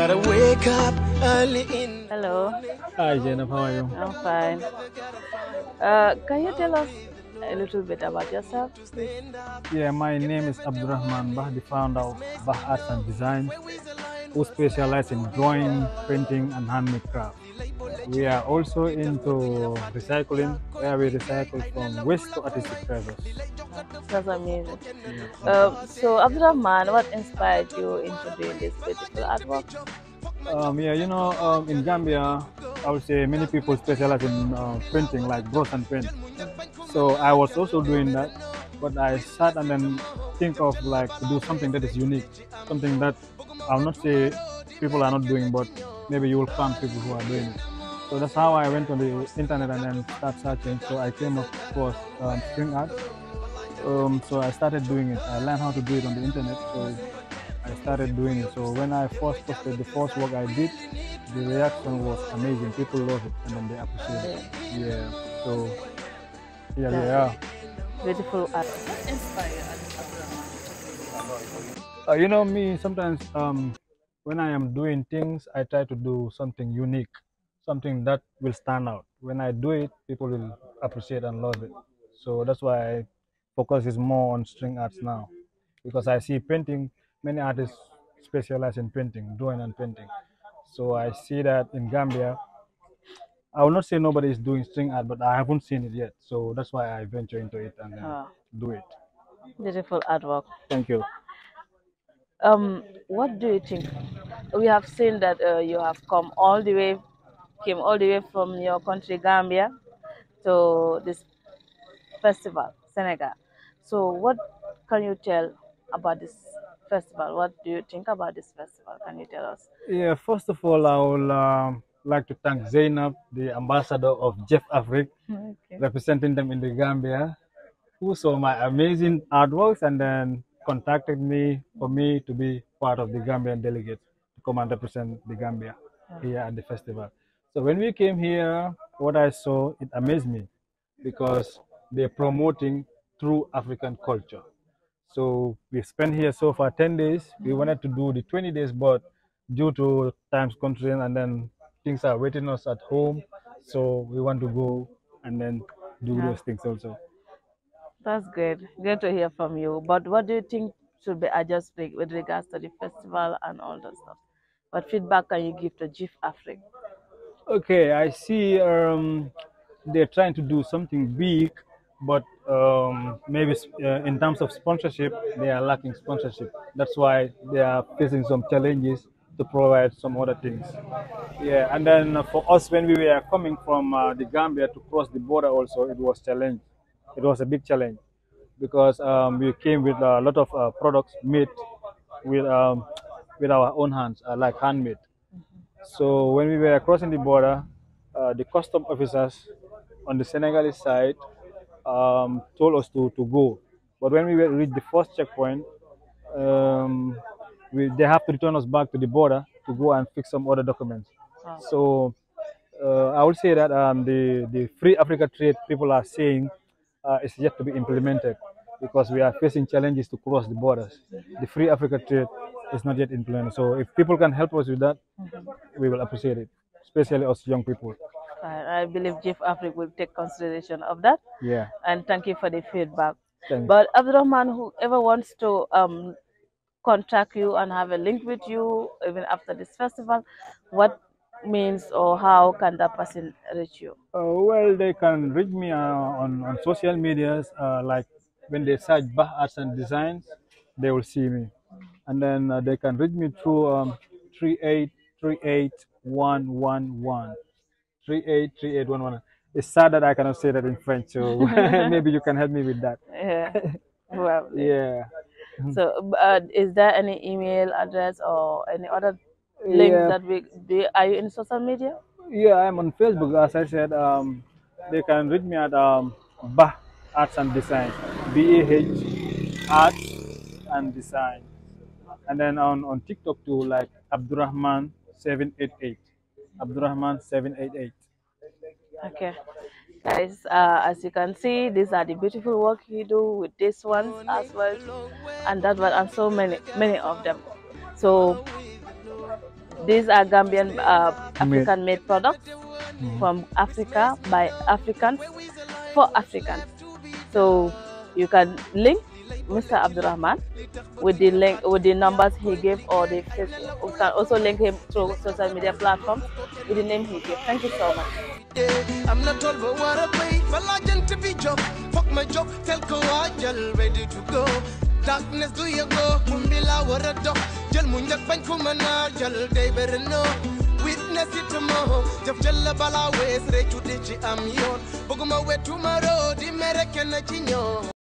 Gotta wake up early in Hello, Hi, Jainab. How are you? I'm fine. Uh, can you tell us a little bit about yourself? Yeah, my name is Abdurrahman Bah, the founder of Bah Arts and Design, who specialize in drawing, painting, and handmade craft. We are also into recycling, where we recycle from waste to artistic treasures. That's amazing. Uh, so, Abdurrahman, what inspired you into doing this beautiful artwork? Um, yeah, you know, um, in Gambia, I would say many people specialize in uh, printing, like brush and paint. So I was also doing that, but I sat and then think of like to do something that is unique, something that I'll not say people are not doing, but maybe you will find people who are doing it. So that's how I went on the internet and then started searching. So I came across um, string art. Um, so I started doing it. I learned how to do it on the internet. So I started doing it. So when I first posted the first work I did, the reaction was amazing. People love it and then they appreciate it. Yeah. So yeah, Yeah. yeah. Beautiful art. Uh, you know me. Sometimes um, when I am doing things, I try to do something unique, something that will stand out. When I do it, people will appreciate and love it. So that's why I focus is more on string arts now, because I see painting. Many artists specialize in painting, drawing and painting. So I see that in Gambia. I will not say nobody is doing string art, but I haven't seen it yet. So that's why I venture into it and then Ah, do it. beautiful artwork. Thank you. Um, what do you think? We have seen that uh, you have come all the way, came all the way from your country, Gambia, to this festival, Senegal. So, what can you tell about this festival? What do you think about this festival? Can you tell us? Yeah, first of all, I would um, like to thank Zainab, the ambassador of Jeff Afrique, Okay. representing them in the Gambia, who saw my amazing artworks and then contacted me for me to be part of the Gambian delegate to come and represent the Gambia here at the festival. So when we came here, what I saw, it amazed me because they're promoting true African culture. So we spent here so far 10 days. We wanted to do the 20 days, but due to times constraint and then things are waiting us at home. So we want to go and then do Yeah. those things also. That's good. Good to hear from you. But what do you think should be adjusted with regards to the festival and all that stuff? What feedback can you give to GIF Africa? Okay, I see um, they're trying to do something big, but um, maybe uh, in terms of sponsorship, they are lacking sponsorship. That's why they are facing some challenges to provide some other things. Yeah, and then for us, when we were coming from uh, the Gambia to cross the border, also it was challenge. It was a big challenge because um, we came with a lot of uh, products made with um, with our own hands, uh, like handmade. So when we were crossing the border, uh, the custom officers on the Senegalese side um, told us to, to go. But when we reached the first checkpoint, um, we, they have to return us back to the border to go and fix some other documents. Oh. So uh, I would say that um, the, the free Africa trade people are saying uh, is yet to be implemented because we are facing challenges to cross the borders. The free Africa trade is not yet implemented. So if people can help us with that, we will appreciate it, especially us young people. I believe GIF Africa will take consideration of that. Yeah. And thank you for the feedback. Thanks. But Abdurrahman, whoever wants to um, contact you and have a link with you, even after this festival, what means or how can that person reach you? Uh, well, they can reach me uh, on, on social medias, uh, like when they search Bah Arts and Designs, they will see me. And then uh, they can reach me through um, 3838111. 3838111. It's sad that I cannot say that in French, so maybe you can help me with that. Yeah. well, Yeah. So, uh, is there any email address or any other link Yeah. that we do? Are you in social media? Yeah, I'm on Facebook. As I said, um, they can reach me at um, Bah Arts and Design, B A H Arts and Design, and then on, on TikTok too, like Abdurrahman seven eight eight, Abdurrahman seven eight eight. Okay. Guys, uh, as you can see, these are the beautiful work you do with this one as well, and that one, and so many, many of them. So, these are Gambian uh, African made products from Africa by Africans for Africans. So you can link Mr. Abdurrahman with the link with the numbers he gave or the you can also link him through social media platforms with the name he gave. Thank you so much. I'm not told but what a pay. Well, I to be job. Fuck my job. Tell ready to go. Darkness do you go? Mumbila war a dog. Jal. Jal better know. Witness it tomorrow. Bala ways. Boguma we tomorrow. Kena chinyo.